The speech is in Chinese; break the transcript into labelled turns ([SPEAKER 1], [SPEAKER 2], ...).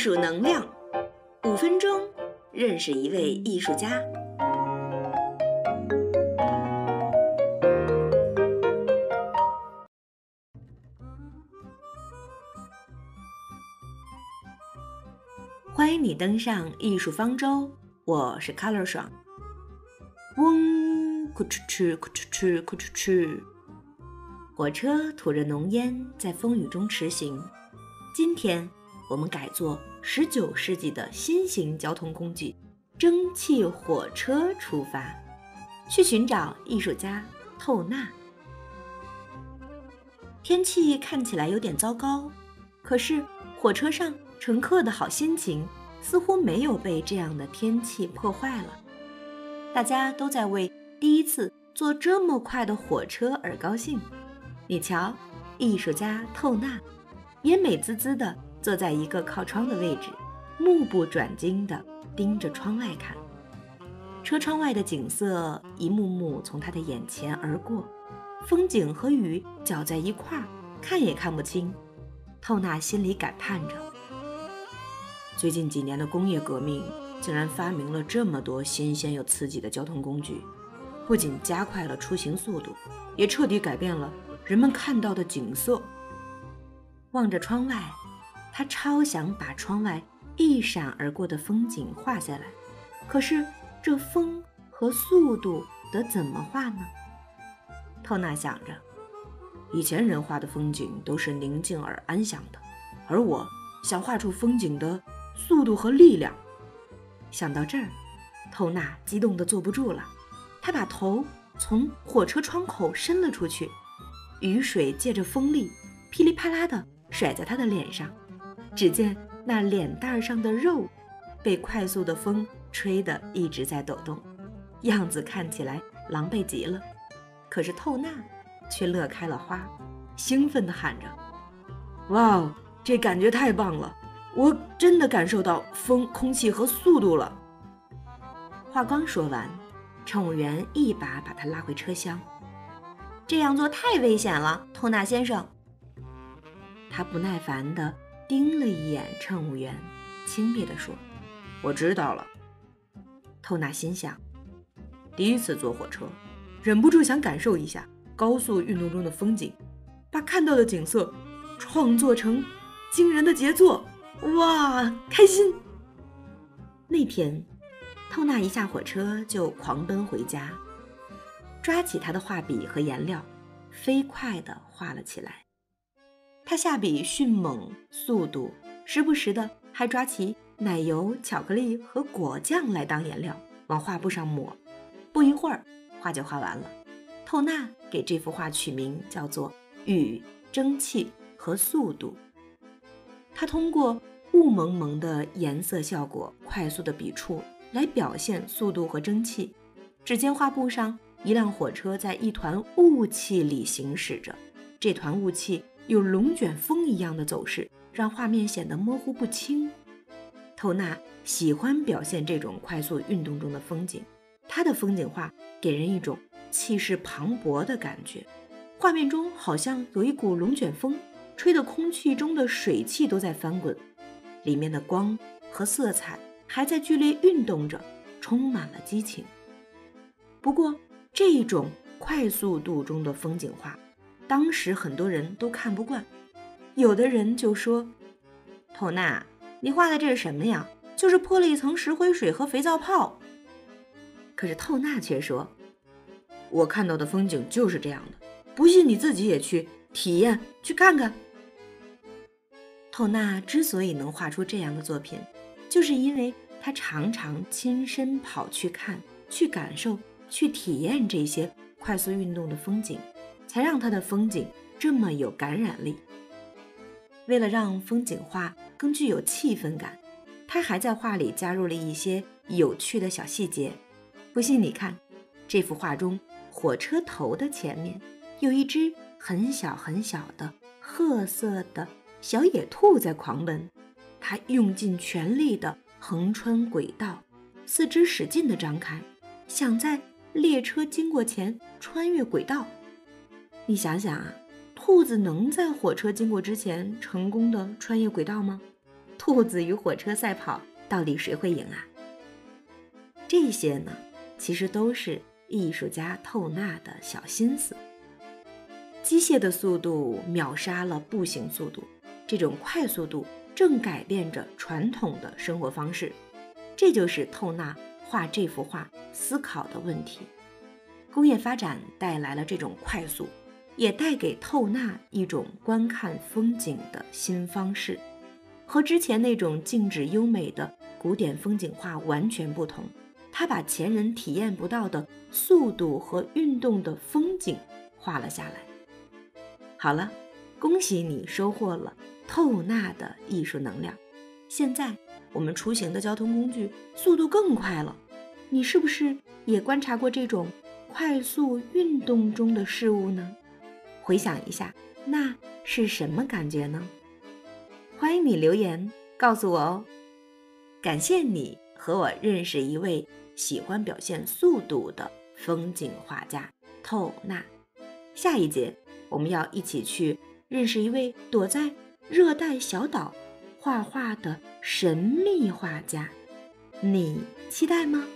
[SPEAKER 1] 术能量，五分钟认识一位艺术家。欢迎你登上艺术方舟，我是 Color 爽。嗡，咕哧哧，咕哧哧，咕哧哧。火车吐着浓烟在风雨中驰行。今天我们改坐十九世纪的新型交通工具——蒸汽火车出发，去寻找艺术家透纳。天气看起来有点糟糕，可是火车上乘客的好心情似乎没有被这样的天气破坏了。大家都在为第一次坐这么快的火车而高兴。你瞧，艺术家透纳也美滋滋的坐在一个靠窗的位置，目不转睛地盯着窗外看。车窗外的景色一幕幕从他的眼前而过，风景和雨搅在一块儿，看也看不清。透纳心里感叹着：最近几年的工业革命竟然发明了这么多新鲜又刺激的交通工具，不仅加快了出行速度，也彻底改变了。人们看到的景色。望着窗外，他超想把窗外一闪而过的风景画下来。可是这风和速度得怎么画呢？透纳想着，以前人画的风景都是宁静而安详的，而我想画出风景的速度和力量。想到这儿，透纳激动得坐不住了，他把头从火车窗口伸了出去。雨水借着风力，噼里啪啦地甩在他的脸上。只见那脸蛋上的肉，被快速的风吹得一直在抖动，样子看起来狼狈极了。可是透纳却乐开了花，兴奋地喊着：“哇哦，这感觉太棒了！我真的感受到风、空气和速度了。”话刚说完，乘务员一把把他拉回车厢。这样做太危险了，透纳先生。他不耐烦地盯了一眼乘务员，轻蔑地说：“我知道了。”透纳心想：第一次坐火车，忍不住想感受一下高速运动中的风景，把看到的景色创作成惊人的杰作。哇，开心！那天，透纳一下火车就狂奔回家。抓起他的画笔和颜料，飞快地画了起来。他下笔迅猛，速度，时不时的还抓起奶油、巧克力和果酱来当颜料，往画布上抹。不一会儿，画就画完了。透纳给这幅画取名叫做《雨、蒸汽和速度》。他通过雾蒙蒙的颜色效果、快速的笔触来表现速度和蒸汽。只见画布上。一辆火车在一团雾气里行驶着，这团雾气有龙卷风一样的走势，让画面显得模糊不清。透纳喜欢表现这种快速运动中的风景，他的风景画给人一种气势磅礴的感觉。画面中好像有一股龙卷风，吹得空气中的水汽都在翻滚，里面的光和色彩还在剧烈运动着，充满了激情。不过，这种快速度中的风景画，当时很多人都看不惯。有的人就说：“透纳，你画的这是什么呀？就是泼了一层石灰水和肥皂泡。”可是透纳却说：“我看到的风景就是这样的，不信你自己也去体验去看看。”透纳之所以能画出这样的作品，就是因为他常常亲身跑去看、去感受。去体验这些快速运动的风景，才让他的风景这么有感染力。为了让风景画更具有气氛感，他还在画里加入了一些有趣的小细节。不信你看，这幅画中火车头的前面有一只很小很小的褐色的小野兔在狂奔，它用尽全力地横穿轨道，四肢使劲地张开，想在。列车经过前穿越轨道，你想想啊，兔子能在火车经过之前成功的穿越轨道吗？兔子与火车赛跑，到底谁会赢啊？这些呢，其实都是艺术家透纳的小心思。机械的速度秒杀了步行速度，这种快速度正改变着传统的生活方式。这就是透纳画这幅画思考的问题。工业发展带来了这种快速，也带给透纳一种观看风景的新方式，和之前那种静止优美的古典风景画完全不同。他把前人体验不到的速度和运动的风景画了下来。好了，恭喜你收获了透纳的艺术能量。现在我们出行的交通工具速度更快了，你是不是也观察过这种快速运动中的事物呢？回想一下，那是什么感觉呢？欢迎你留言告诉我哦。感谢你和我认识一位喜欢表现速度的风景画家透纳。下一节我们要一起去认识一位躲在热带小岛。画画的神秘画家，你期待吗？